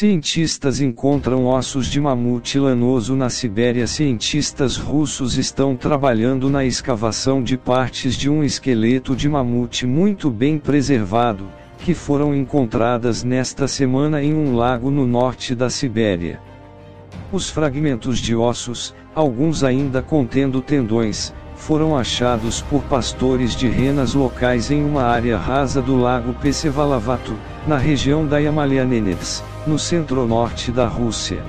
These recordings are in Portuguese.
Cientistas encontram ossos de mamute lanoso na Sibéria. Cientistas russos estão trabalhando na escavação de partes de um esqueleto de mamute muito bem preservado, que foram encontradas nesta semana em um lago no norte da Sibéria. Os fragmentos de ossos, alguns ainda contendo tendões, foram achados por pastores de renas locais em uma área rasa do lago Pesevalavato, na região da Yamalianenets, no centro-norte da Rússia.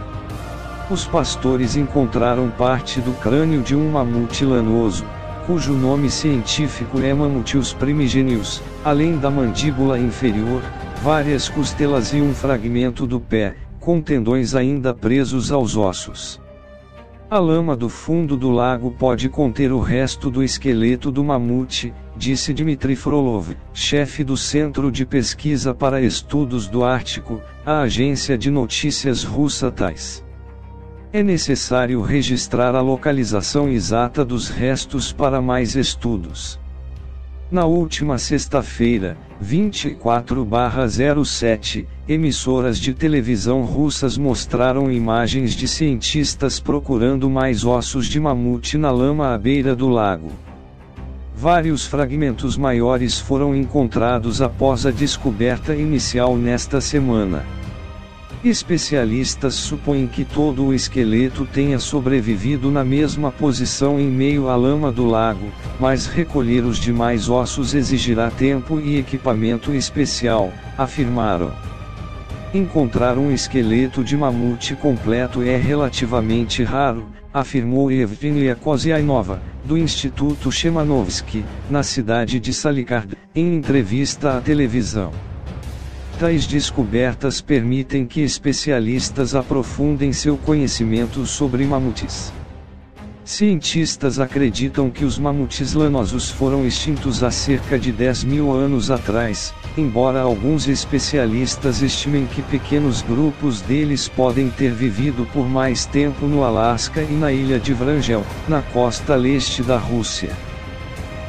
Os pastores encontraram parte do crânio de um mamute lanoso, cujo nome científico é Mamutius primigenius, além da mandíbula inferior, várias costelas e um fragmento do pé, com tendões ainda presos aos ossos. A lama do fundo do lago pode conter o resto do esqueleto do mamute, disse Dmitry Frolov, chefe do Centro de Pesquisa para Estudos do Ártico, a agência de notícias russa TASS. É necessário registrar a localização exata dos restos para mais estudos. Na última sexta-feira, 24/07, emissoras de televisão russas mostraram imagens de cientistas procurando mais ossos de mamute na lama à beira do lago. Vários fragmentos maiores foram encontrados após a descoberta inicial nesta semana. Especialistas supõem que todo o esqueleto tenha sobrevivido na mesma posição em meio à lama do lago, mas recolher os demais ossos exigirá tempo e equipamento especial, afirmaram. Encontrar um esqueleto de mamute completo é relativamente raro, afirmou Evgenia Koziainova, do Instituto Shemanovsky, na cidade de Salikard, em entrevista à televisão. Tais descobertas permitem que especialistas aprofundem seu conhecimento sobre mamutes. Cientistas acreditam que os mamutes lanosos foram extintos há cerca de 10 mil anos atrás, embora alguns especialistas estimem que pequenos grupos deles podem ter vivido por mais tempo no Alasca e na ilha de Vrangel, na costa leste da Rússia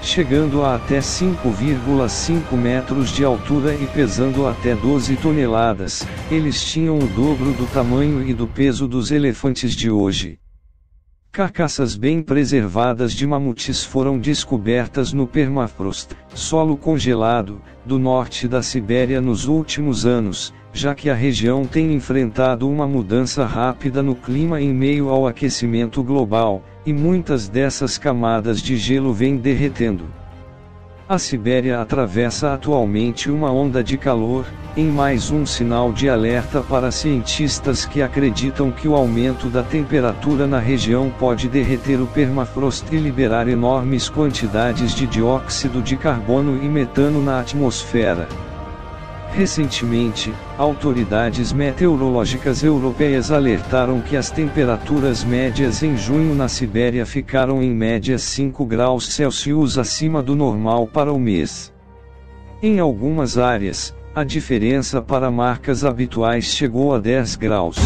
chegando a até 5,5 metros de altura e pesando até 12 toneladas, eles tinham o dobro do tamanho e do peso dos elefantes de hoje. Carcaças bem preservadas de mamutes foram descobertas no permafrost, solo congelado, do norte da Sibéria nos últimos anos, já que a região tem enfrentado uma mudança rápida no clima em meio ao aquecimento global, e muitas dessas camadas de gelo vêm derretendo. A Sibéria atravessa atualmente uma onda de calor, em mais um sinal de alerta para cientistas que acreditam que o aumento da temperatura na região pode derreter o permafrost e liberar enormes quantidades de dióxido de carbono e metano na atmosfera. Recentemente, autoridades meteorológicas europeias alertaram que as temperaturas médias em junho na Sibéria ficaram em média 5 graus Celsius acima do normal para o mês. Em algumas áreas, a diferença para marcas habituais chegou a 10 graus.